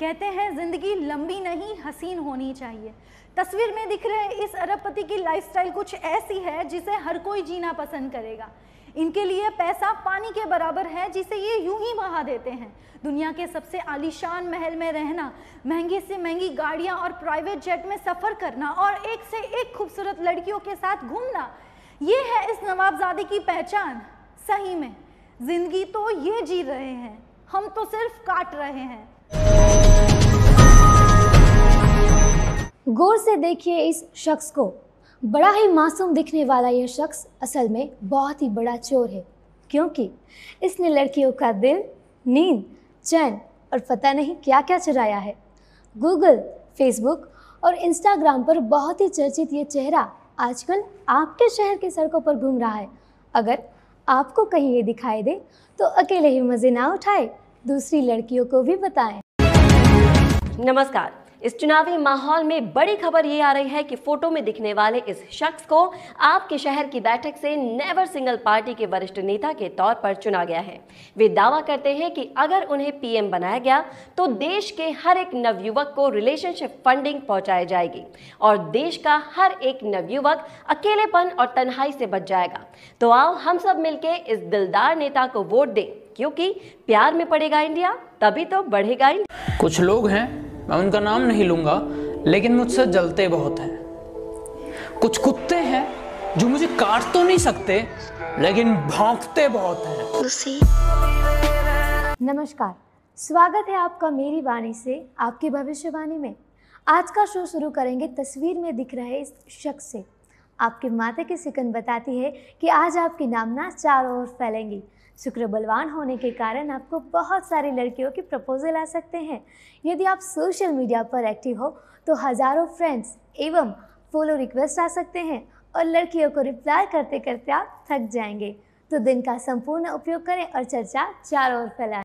कहते हैं, ज़िंदगी लंबी नहीं, हसीन होनी चाहिए. तस्वीर में दिख रहे इस अरबपति की लाइफस्टाइल कुछ ऐसी है जिसे हर कोई जीना पसंद करेगा। इनके लिए पैसा पानी के बराबर है, जिसे ये यूँ ही बहा देते हैं। दुनिया के सबसे आलीशान महल में रहना, महँगी से महँगी गाड़ियाँ और प्राइवेट जेट में सफ़र करना और एक से एक खूबसूरत लड़कियों के साथ घूमना, ये है इस नवाबजादे की पहचान। सही में, ज़िंदगी तो ये जी रहे हैं, हम तो सिर्फ़ काट रहे हैं। गौर से देखिए इस शख्स को। बड़ा ही मासूम दिखने वाला यह शख्स असल में बहुत ही बड़ा चोर है, क्योंकि इसने लड़कियों का दिल, नींद, चैन और पता नहीं क्या क्या चुराया है। गूगल, फेसबुक और इंस्टाग्राम पर बहुत ही चर्चित ये चेहरा आजकल आपके शहर की सड़कों पर घूम रहा है। अगर आपको कहीं ये दिखाई दे तो अकेले ही मज़े ना उठाए, दूसरी लड़कियों को भी बताएँ। नमस्कार इस चुनावी माहौल में बड़ी खबर ये आ रही है कि फ़ोटो में दिखने वाले इस शख्स को आपके शहर की बैठक से नेवर सिंगल पार्टी के वरिष्ठ नेता के तौर पर चुना गया है। वे दावा करते हैं कि अगर उन्हें पीएम बनाया गया तो देश के हर एक नवयुवक को रिलेशनशिप फंडिंग पहुंचाई जाएगी और देश का हर एक नवयुवक अकेलेपन और तन्हाई से बच जाएगा। तो आओ हम सब मिलके इस दिलदार नेता को वोट दें, क्योंकि प्यार में पड़ेगा इंडिया, तभी तो बढ़ेगा इंडिया। कुछ लोग हैं मैं उनका नाम नहीं लूँगा लेकिन मुझसे जलते बहुत हैं। कुछ कुत्ते हैं जो मुझे काट तो नहीं सकते लेकिन भौंकते बहुत हैं। नमस्कार स्वागत है आपका मेरी वाणी से आपकी भविष्यवाणी में। आज का शो शुरू करेंगे तस्वीर में दिख रहे इस शख्स से। आपके माता की सिकन बताती है कि आज आपकी नामना चारों ओर फैलेंगी। शुक्र बलवान होने के कारण आपको बहुत सारी लड़कियों के प्रपोजल आ सकते हैं। यदि आप सोशल मीडिया पर एक्टिव हो तो हज़ारों फ्रेंड्स एवं फॉलो रिक्वेस्ट आ सकते हैं और लड़कियों को रिप्लाई करते करते आप थक जाएँगे। तो दिन का संपूर्ण उपयोग करें और चर्चा चारों ओर फैलाएँ।